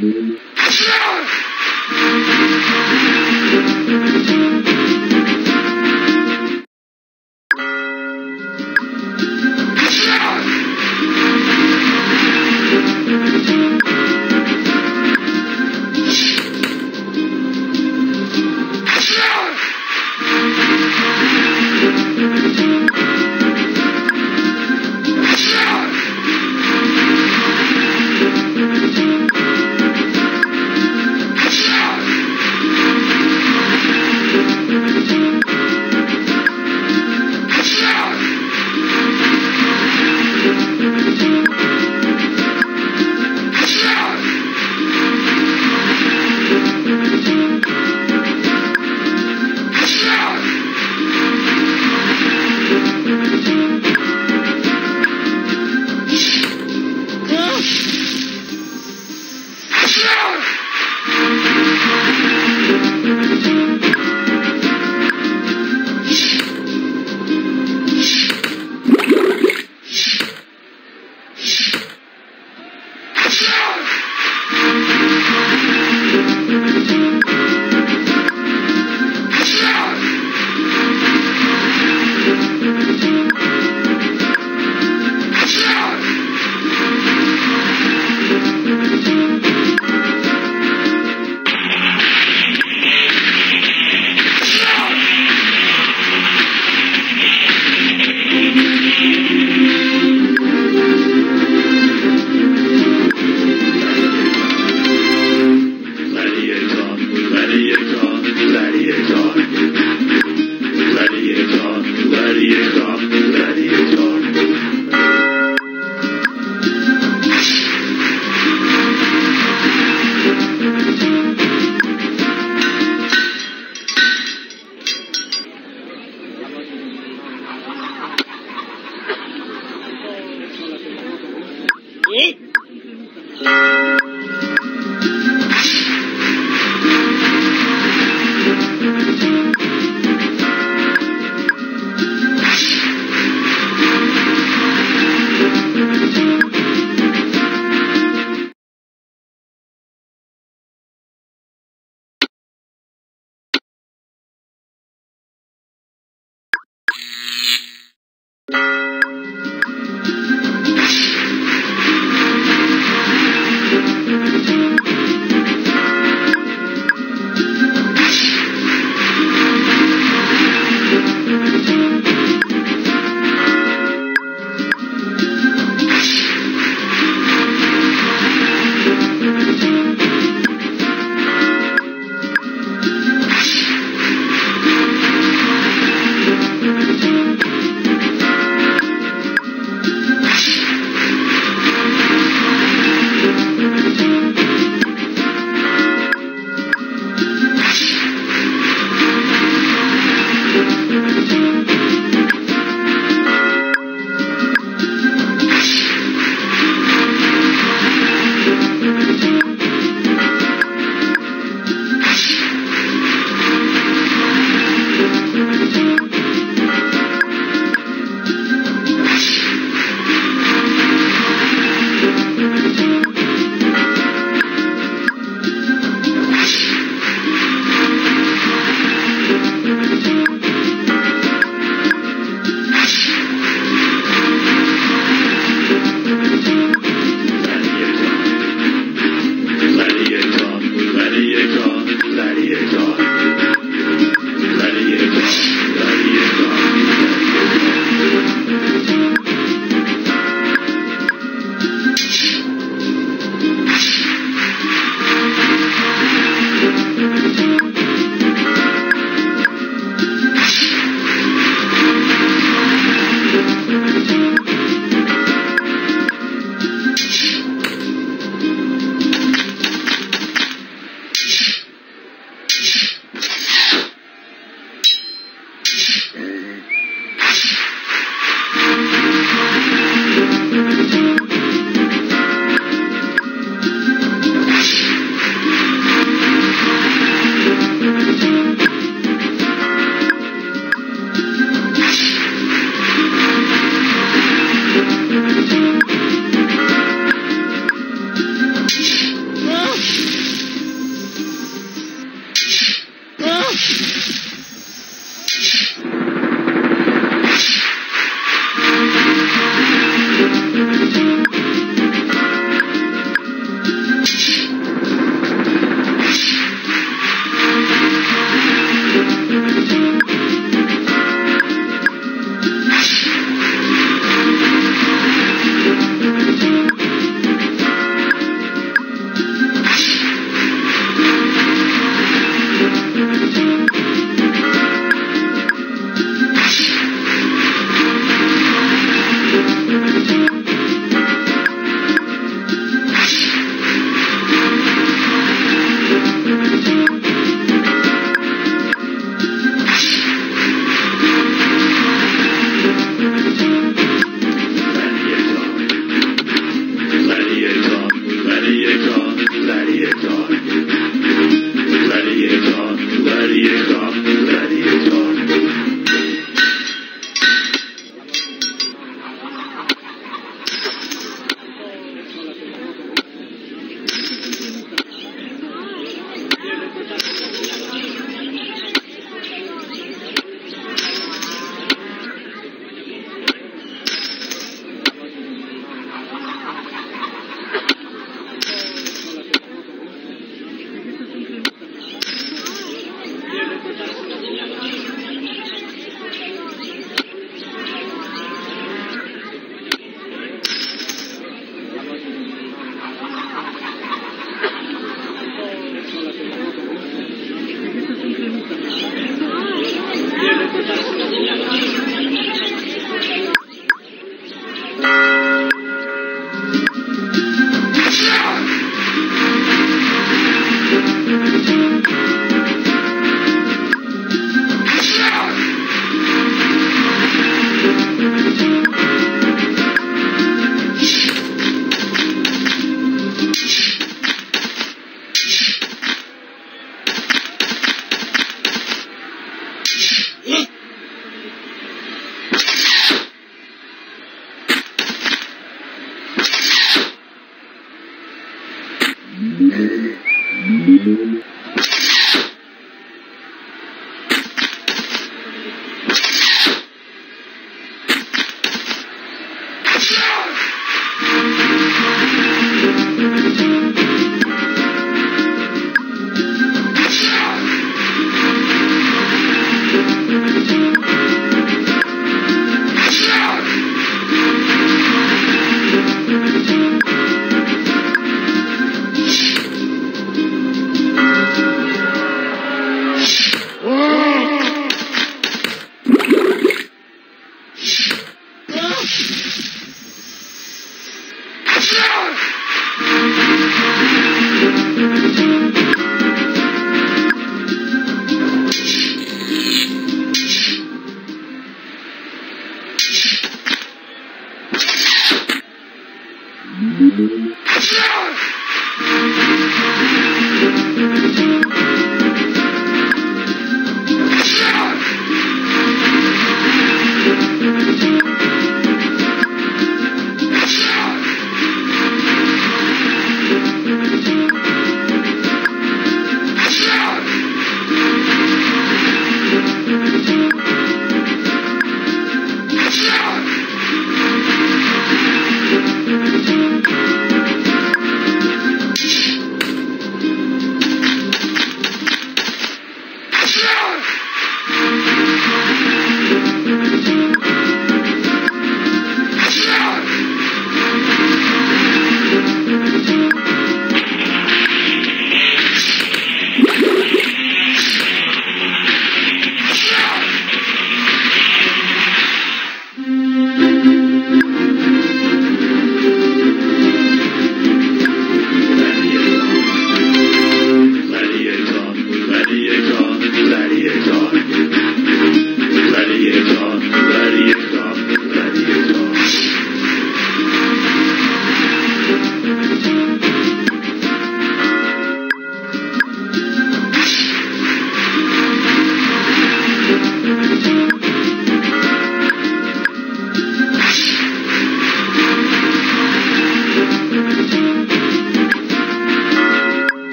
Música thank Gladiator,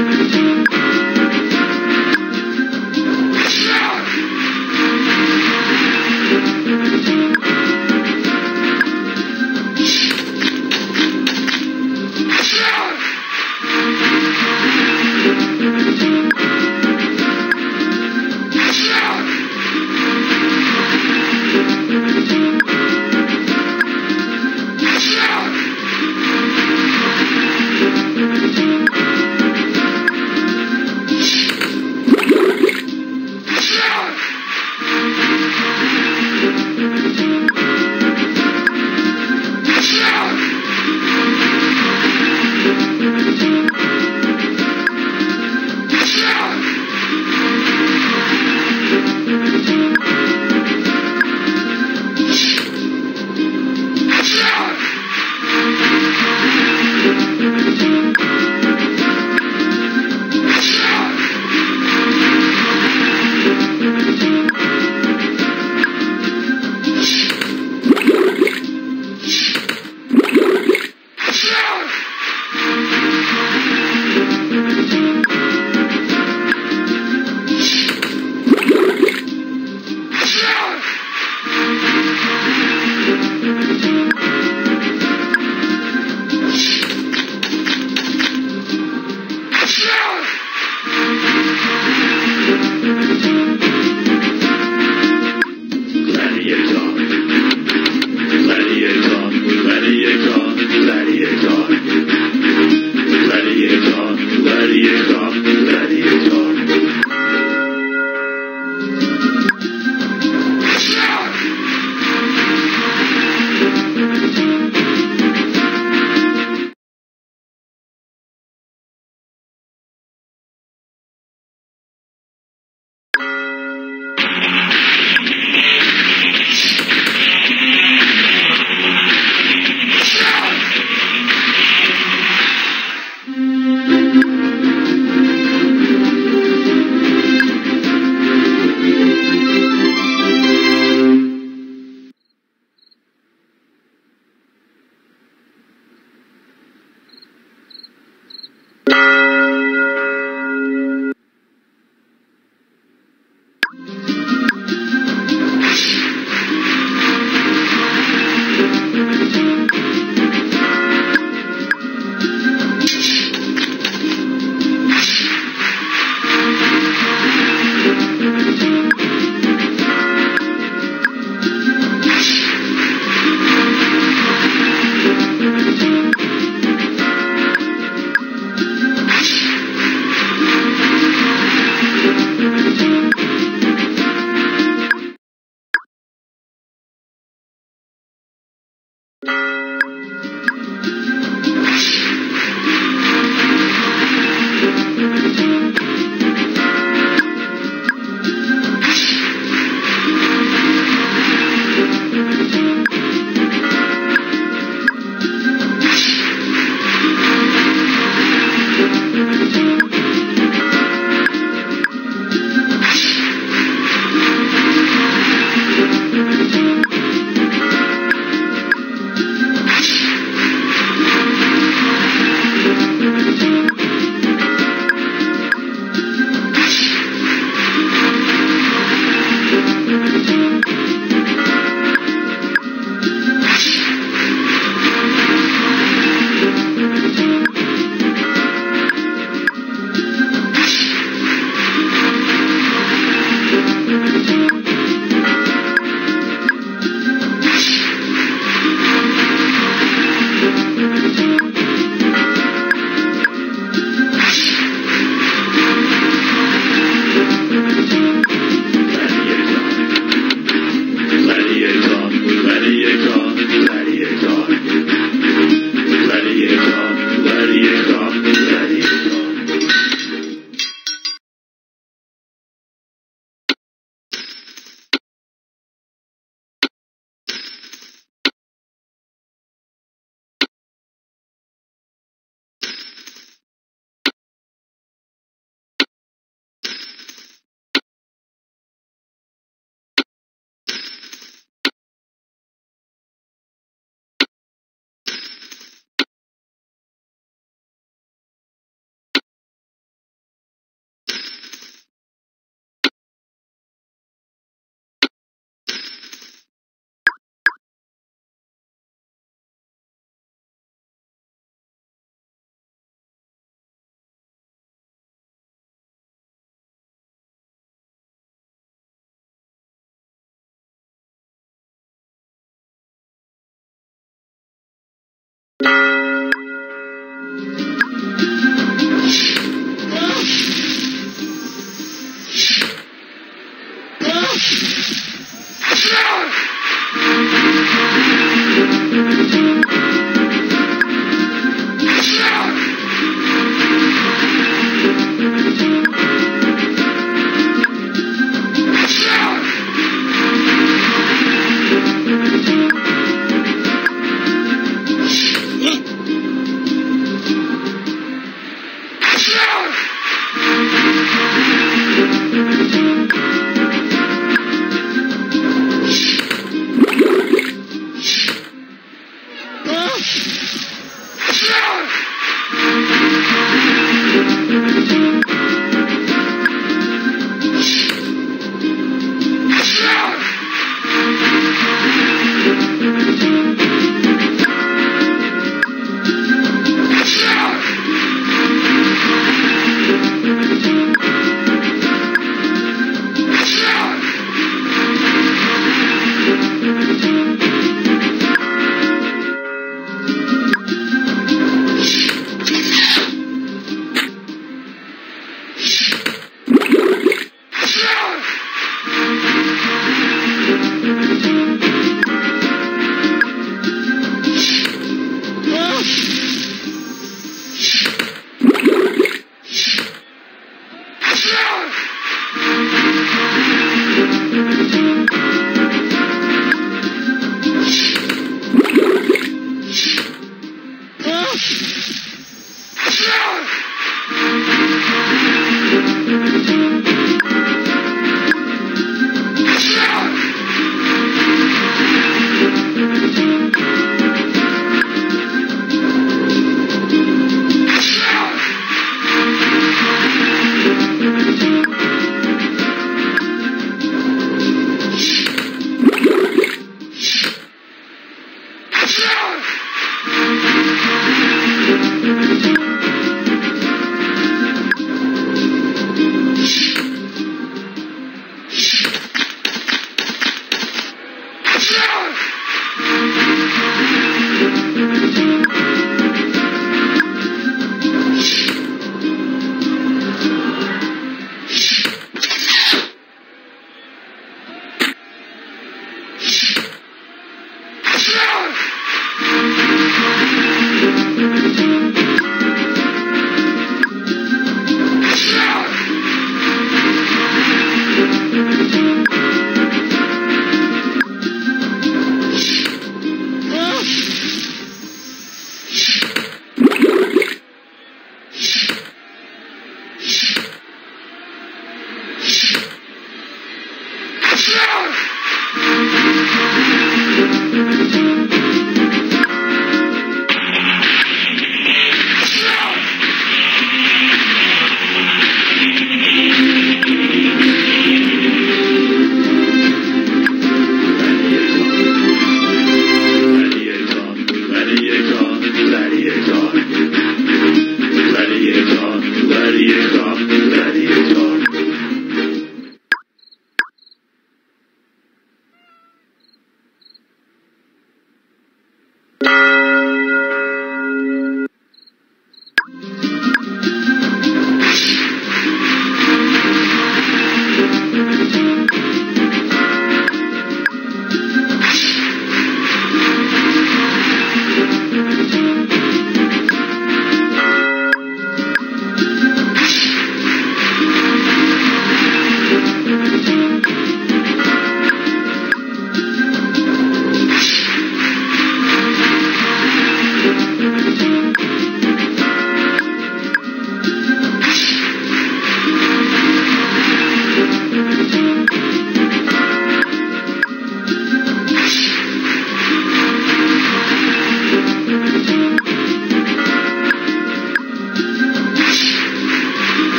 Thank you.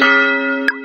Sandals, gladiators.